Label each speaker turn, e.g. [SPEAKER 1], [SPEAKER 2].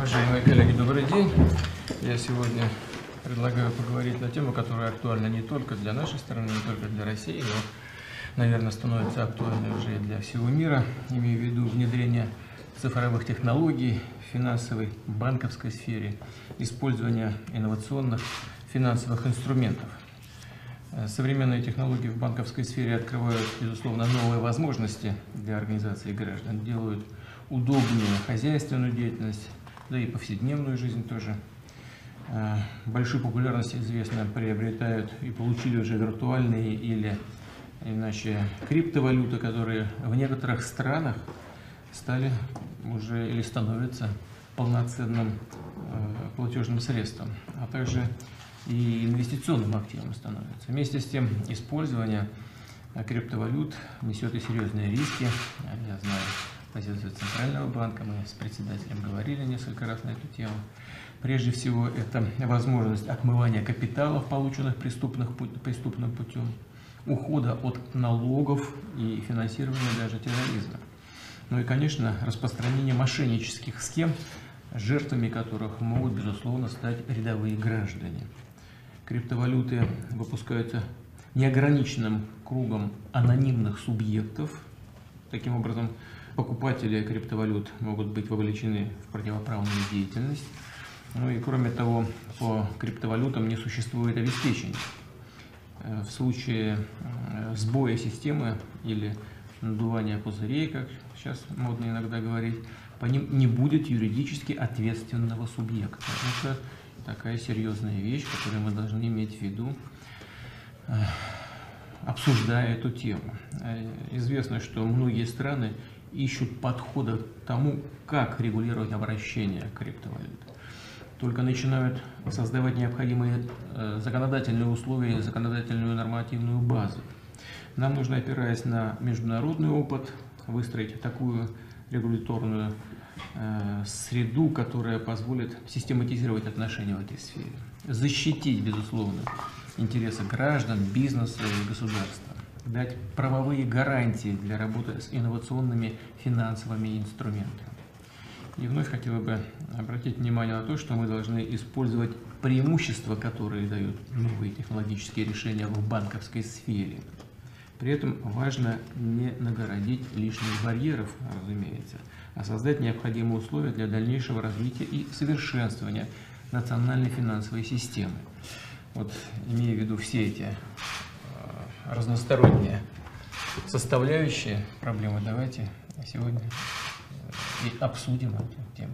[SPEAKER 1] Уважаемые коллеги, добрый день. Я сегодня предлагаю поговорить на тему, которая актуальна не только для нашей страны, не только для России, но, наверное, становится актуальной уже и для всего мира. Имею в виду внедрение цифровых технологий в финансовой, банковской сфере, использование инновационных финансовых инструментов. Э, современные технологии в банковской сфере открывают, безусловно, новые возможности для организации граждан, делают удобнее хозяйственную деятельность, да и повседневную жизнь тоже. Э, большую популярность, известно, приобретают и получили уже виртуальные или иначе криптовалюты, которые в некоторых странах стали уже или становятся полноценным э, платежным средством, а также и инвестиционным активом становится. Вместе с тем использование криптовалют несет и серьезные риски. Я знаю позицию Центрального банка, мы с председателем говорили несколько раз на эту тему. Прежде всего, это возможность отмывания капиталов, полученных преступных, преступным путем, ухода от налогов и финансирования даже терроризма. Ну и, конечно, распространение мошеннических схем, жертвами которых могут, безусловно, стать рядовые граждане. Криптовалюты выпускаются неограниченным кругом анонимных субъектов. Таким образом, покупатели криптовалют могут быть вовлечены в противоправную деятельность. Ну и кроме того, по криптовалютам не существует обеспечения. Э, в случае э, сбоя системы или надувания пузырей, как сейчас модно иногда говорить, по ним не будет юридически ответственного субъекта. Это такая серьезная вещь, которую мы должны иметь в виду, обсуждая эту тему. Э, известно, что многие страны ищут подхода к тому, как регулировать обращение криптовалют. Только начинают создавать необходимые э, законодательные условия, законодательную нормативную базу. Нам нужно, опираясь на международный опыт, выстроить такую регуляторную Э, среду, которая позволит систематизировать отношения в этой сфере, защитить, безусловно, интересы граждан, бизнеса и государства, дать правовые гарантии для работы с инновационными финансовыми инструментами. И вновь хотела бы обратить внимание на то, что мы должны использовать преимущества, которые дают новые технологические решения в банковской сфере. При этом важно не нагородить лишних барьеров, разумеется, а создать необходимые условия для дальнейшего развития и совершенствования национальной финансовой системы. Вот, имея в виду все эти э, разносторонние составляющие проблемы, давайте сегодня э, и обсудим эту тему.